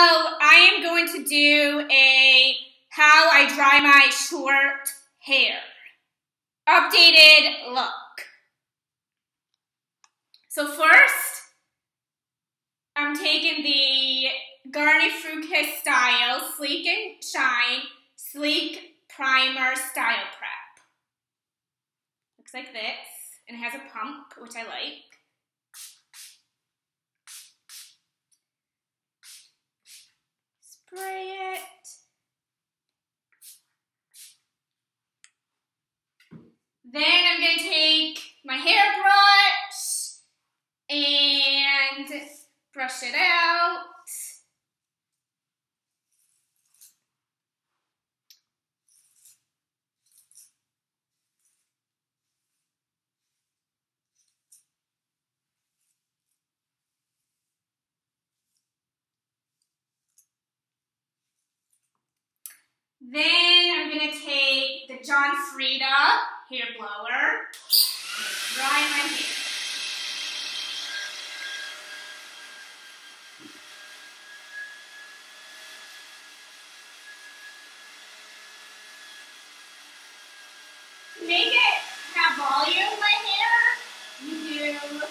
I am going to do a how I dry my short hair. Updated look. So first, I'm taking the Garnier Fructis Style Sleek and Shine Sleek Primer Style Prep. Looks like this, and it has a pump, which I like. Spray it. Then I'm going to take my hairbrush and brush it out. Then I'm going to take the John Frieda hair blower and dry my hair. Make it have volume, my hair, you do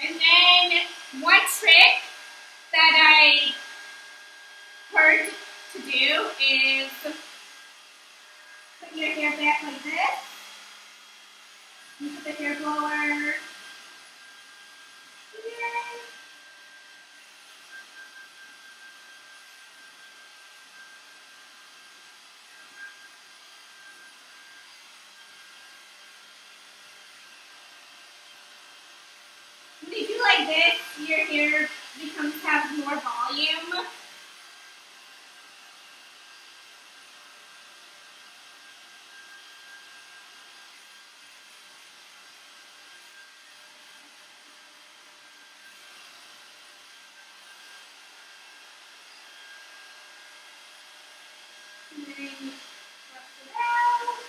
And then one trick that I heard to do is put your hair back like this. You put the hair blower here. When you do like this, your hair becomes have more volume. And then brush it out.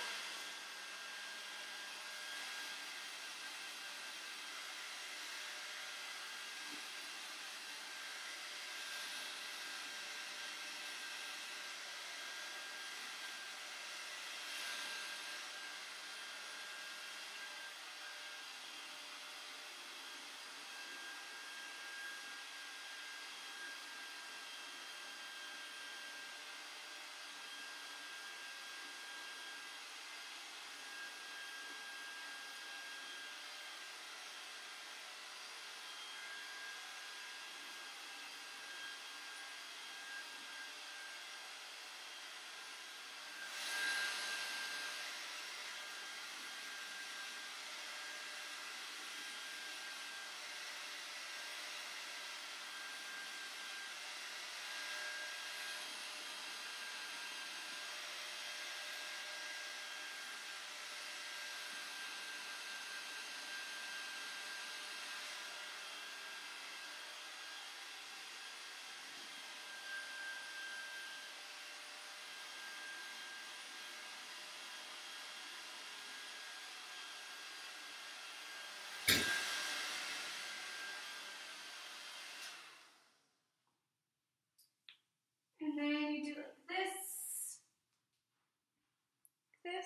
And then you do this, this.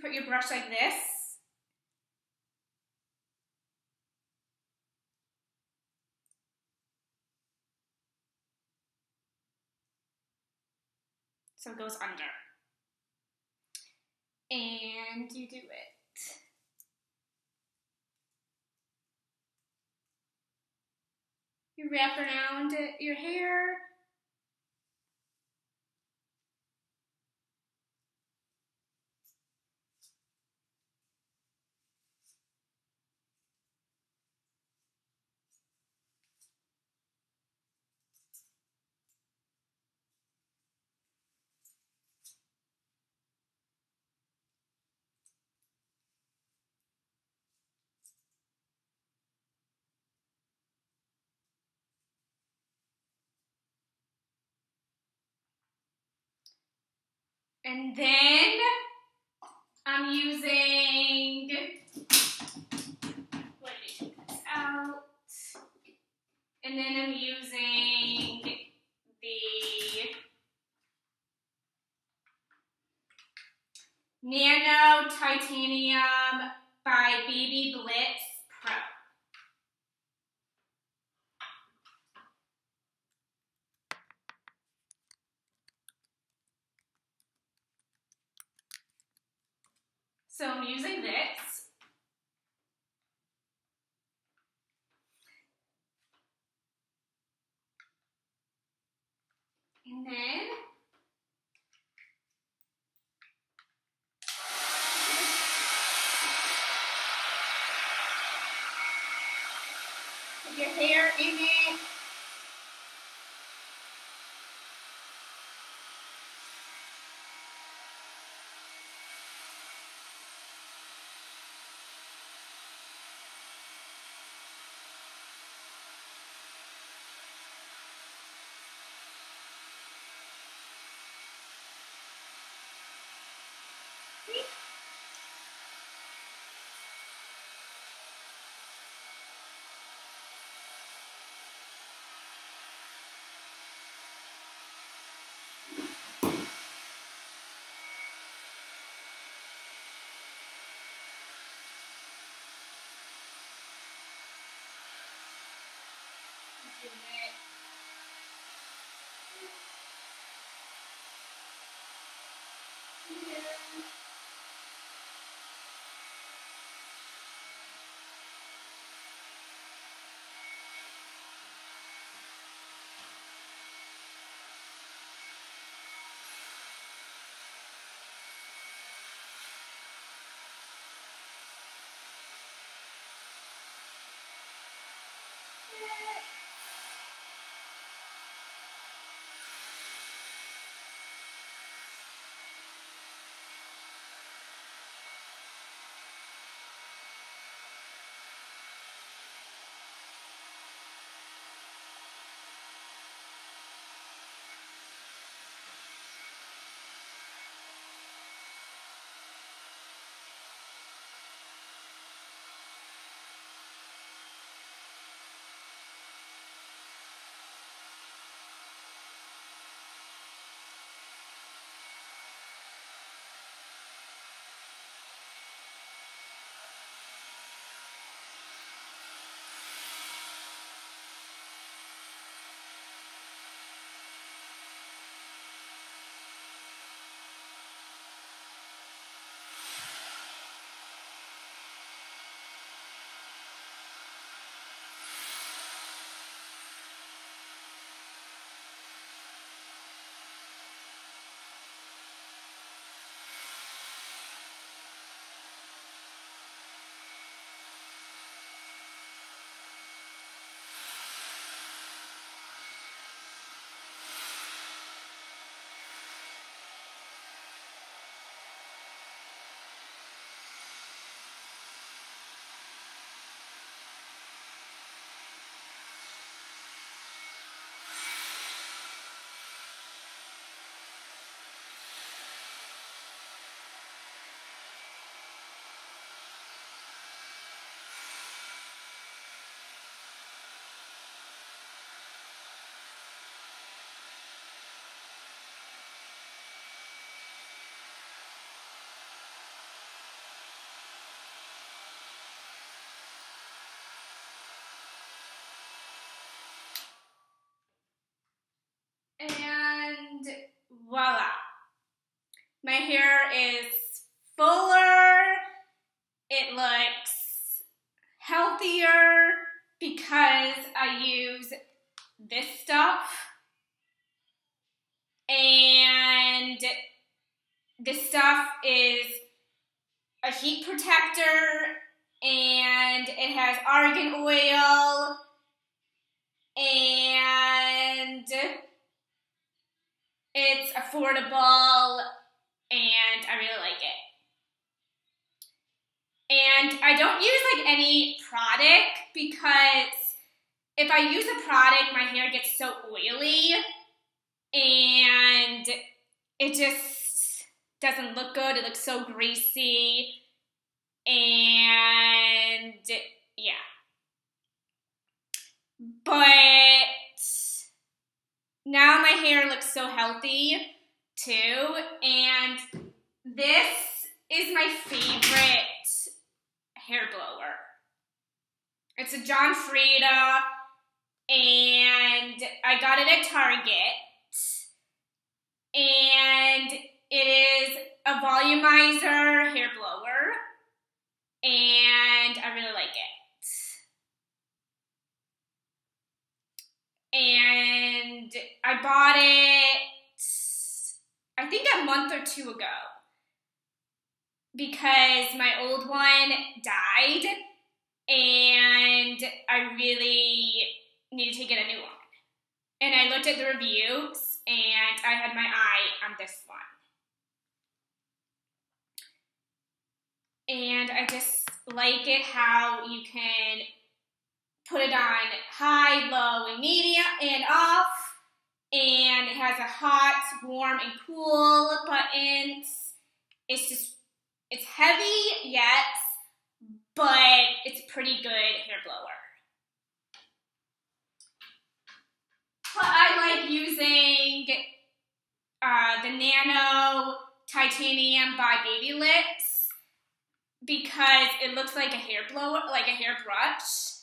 put your brush like this. So it goes under. And you do it. You wrap around it, your hair And then I'm using, let me take this out. And then I'm using the Nano Titanium by Babyliss So I'm using this. And then put your hair in it. Do it. it. My hair is fuller, it looks healthier because I use this stuff. And this stuff is a heat protector and it has argan oil and it's affordable and I really like it. And I don't use like any product because if I use a product, my hair gets so oily and it just doesn't look good. It looks so greasy and yeah. But now my hair looks so healthy too, and this is my favorite hair blower. It's a John Frieda, and I got it at Target, and it is a volumizer hair blower, and I really like it. and I bought it, I think a month or two ago because my old one died and I really needed to get a new one. And I looked at the reviews and I had my eye on this one. And I just like it how you can put it on high, low, and medium, and off. And it has a hot, warm, and cool buttons. It's just, it's heavy, yes, but it's pretty good hair blower. But I like using uh, the Nano Titanium by Babyliss because it looks like a hair blower, like a hair brush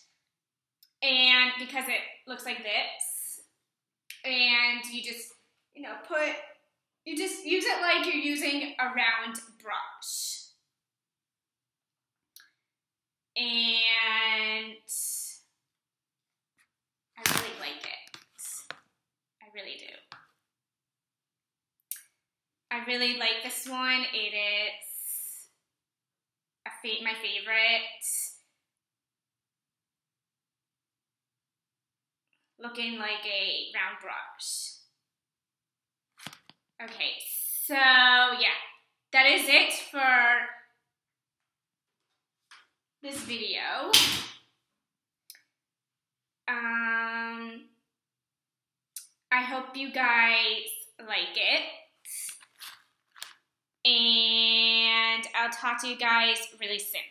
and because it looks like this, and you just, you know, put, you just use it like you're using a round brush. And I really like it. I really do. I really like this one. It is a fa- my favorite. Looking like a round brush. Okay, so yeah, that is it for this video. Um, I hope you guys like it. And I'll talk to you guys really soon.